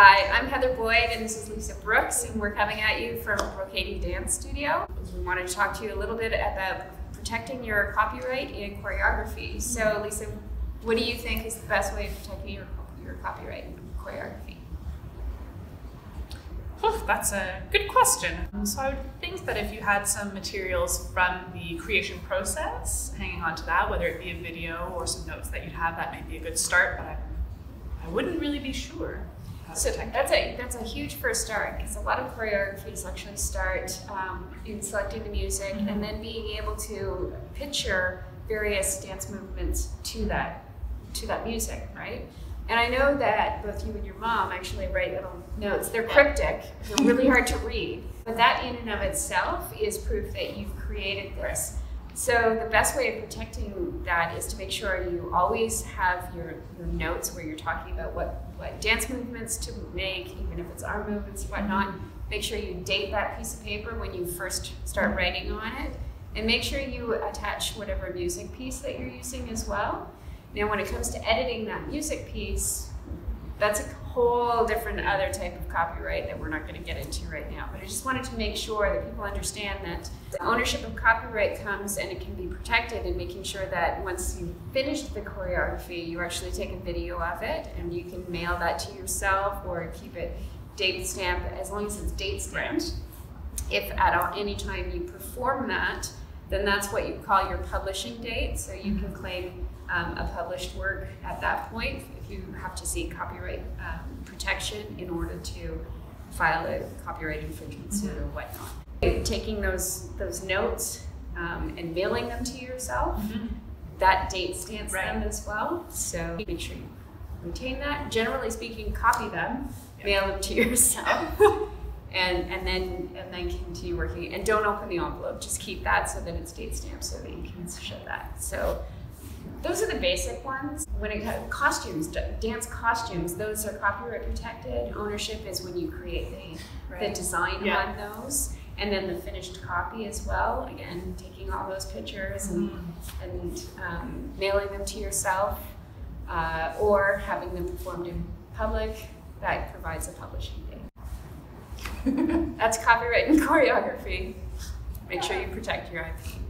Hi, I'm Heather Boyd, and this is Lisa Brooks, and we're coming at you from Brocadie Dance Studio. We wanted to talk to you a little bit about protecting your copyright in choreography. So, Lisa, what do you think is the best way of protecting your, your copyright in choreography? Oh, that's a good question. Um, so I would think that if you had some materials from the creation process, hanging on to that, whether it be a video or some notes that you'd have, that might be a good start, but I, I wouldn't really be sure. So that's a that's a huge first start because a lot of choreographies actually start um, in selecting the music mm-hmm. and then being able to picture various dance movements to that to that music, right? And I know that both you and your mom actually write little notes. They're cryptic, they're really hard to read. But that in and of itself is proof that you've created this. So the best way of protecting that is to make sure you always have your, your notes where you're talking about what, what dance movements to make, even if it's arm movements and whatnot. Make sure you date that piece of paper when you first start writing on it. And make sure you attach whatever music piece that you're using as well. Now, when it comes to editing that music piece, that's a whole different other type of copyright that we're not going to get into right now. But I just wanted to make sure that people understand that the ownership of copyright comes and it can be protected and making sure that once you've finished the choreography, you actually take a video of it and you can mail that to yourself or keep it date stamped as long as it's date stamped. If at all, any time you perform that, then that's what you call your publishing date. So you can claim um, a published work at that point if you have to seek copyright um, protection in order to file a copyright infringement suit or whatnot. Taking those those notes um, and mailing them to yourself, mm-hmm. that date stamps right. them as well. So make sure you retain that. Generally speaking, copy them, yep. mail them to yourself. and and then and then continue working and don't open the envelope just keep that so that it's date stamped so that you can show that so those are the basic ones. When it comes costumes, dance costumes, those are copyright protected. Ownership is when you create the, right. the design yeah. on those. And then the finished copy as well. Again, taking all those pictures and, mm. and um, mailing them to yourself uh, or having them performed in public, that provides a publishing. That's copyright and choreography. Make sure you protect your IP.